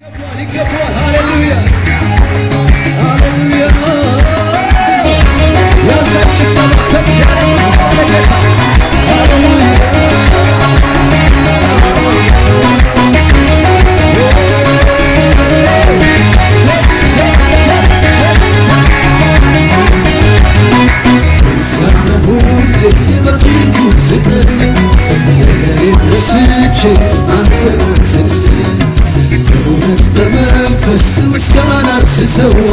L'équipe ምስጋና ስሰዋ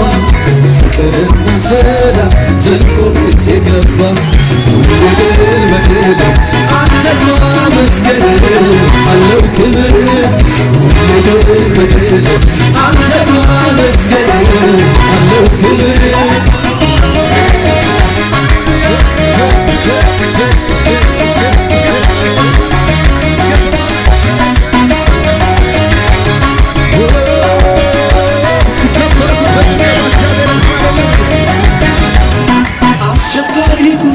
ፍቅርና ሰላም ዘልቆ ቤት የገባ ወደል መድል አንተን ማመስገን አለው ክብር ወደል መድል አንተን ማመስገን አለው ክብር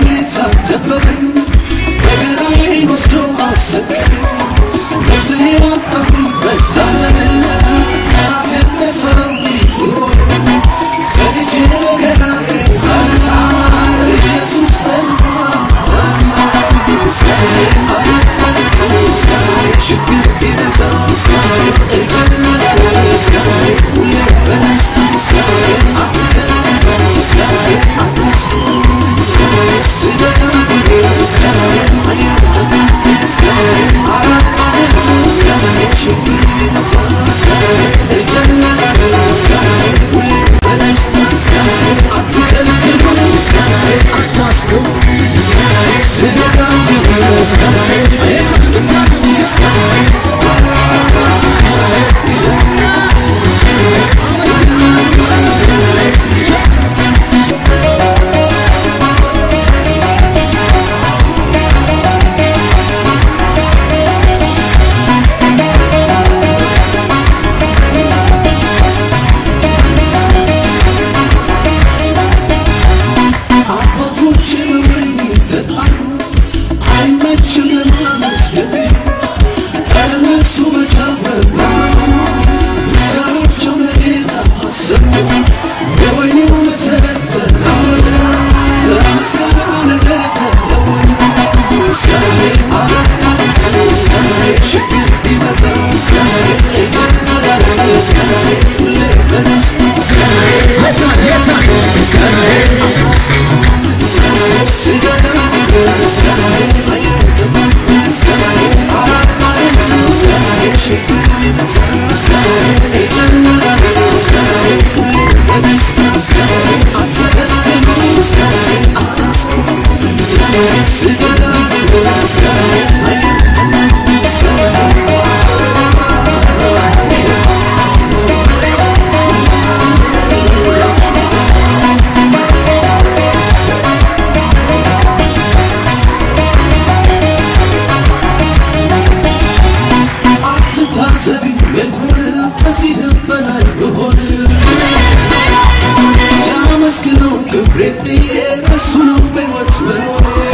بيتك تماما بدل عينه ستوعى السكرين مفتي الطبيب بس عزم الله عزم صار بيسيبه خدت له جمال صار سعار يسوس أزمار تنسى Sky, I'm not gonna tell you sky Should be the best of sky Sit ردي بس ونخبر واتمنوني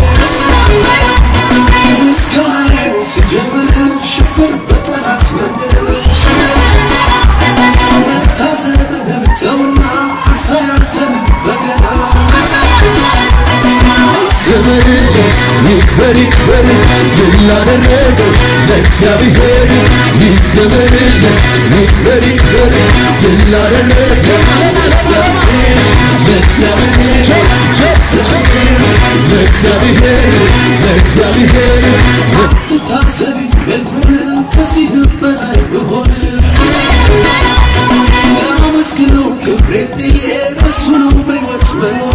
مسكرين سجمر شبر بطلع اتمنى متازر بتورنا عصيرتن بقنا ዘመንነት ይክበር ይክበር ድል አደረገው ለእግዚአብሔር ይህ ዘመንነት ይክበር ይክበር ድል አደረገው مسكنه وكبرتي بس ولو بالوقت منو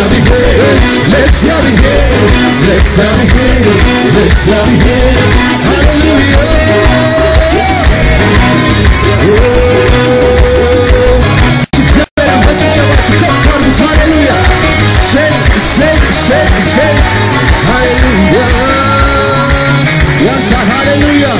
Lexa be great, Lexa be great, Lexa be great, Lexa be great, Hallelujah. Hallelujah. Say, say, say, say, hallelujah. Yes, hallelujah.